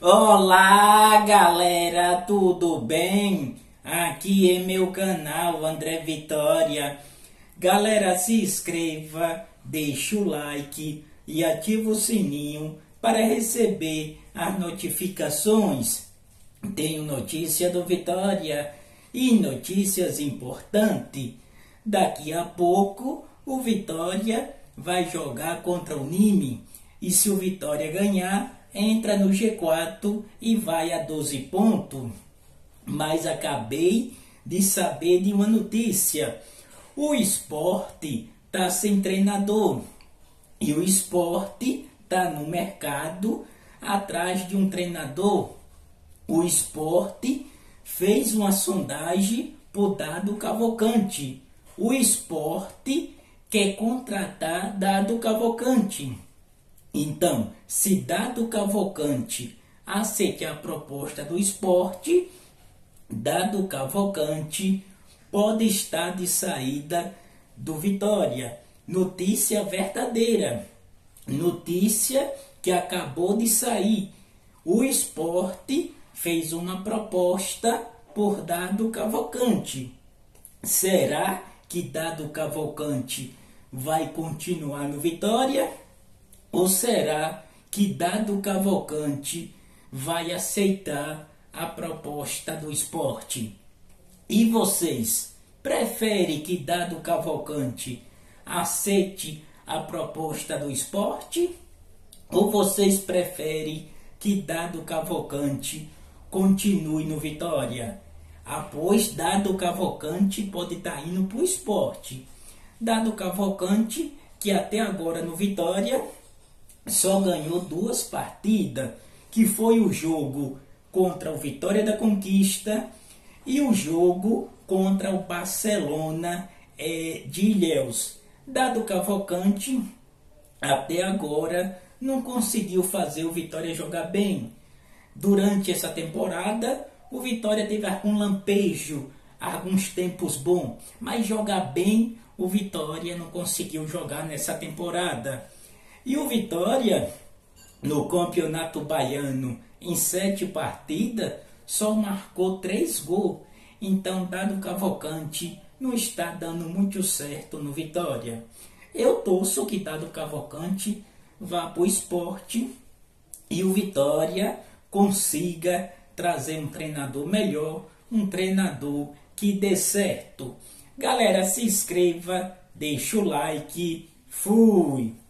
Olá galera, tudo bem? Aqui é meu canal André Vitória. Galera, se inscreva, deixa o like e ativa o sininho para receber as notificações. Tenho notícia do Vitória e notícias importantes. Daqui a pouco o Vitória vai jogar contra o Nime e se o Vitória ganhar entra no G4 e vai a 12 pontos. Mas acabei de saber de uma notícia. O esporte está sem treinador. E o esporte está no mercado atrás de um treinador. O esporte fez uma sondagem por Dado Cavalcante. O esporte quer contratar Dado Cavalcante. Então, se dado Cavalcante aceite a proposta do esporte, dado Cavalcante pode estar de saída do Vitória. Notícia verdadeira. Notícia que acabou de sair. O esporte fez uma proposta por Dado Cavalcante. Será que Dado Cavalcante vai continuar no Vitória? Ou será que Dado Cavalcante vai aceitar a proposta do esporte? E vocês, preferem que Dado Cavalcante aceite a proposta do esporte? Ou vocês preferem que Dado Cavalcante continue no Vitória? Após Dado Cavalcante pode estar tá indo para o esporte. Dado Cavalcante, que até agora no Vitória só ganhou duas partidas, que foi o jogo contra o Vitória da Conquista e o jogo contra o Barcelona é, de Ilhéus. Dado Cavalcante, até agora, não conseguiu fazer o Vitória jogar bem. Durante essa temporada, o Vitória teve algum lampejo, alguns tempos bons, mas jogar bem, o Vitória não conseguiu jogar nessa temporada. E o Vitória, no Campeonato Baiano, em sete partidas, só marcou três gols. Então, Dado Cavalcante não está dando muito certo no Vitória. Eu torço que Dado Cavalcante vá para o esporte e o Vitória consiga trazer um treinador melhor, um treinador que dê certo. Galera, se inscreva, deixa o like. Fui!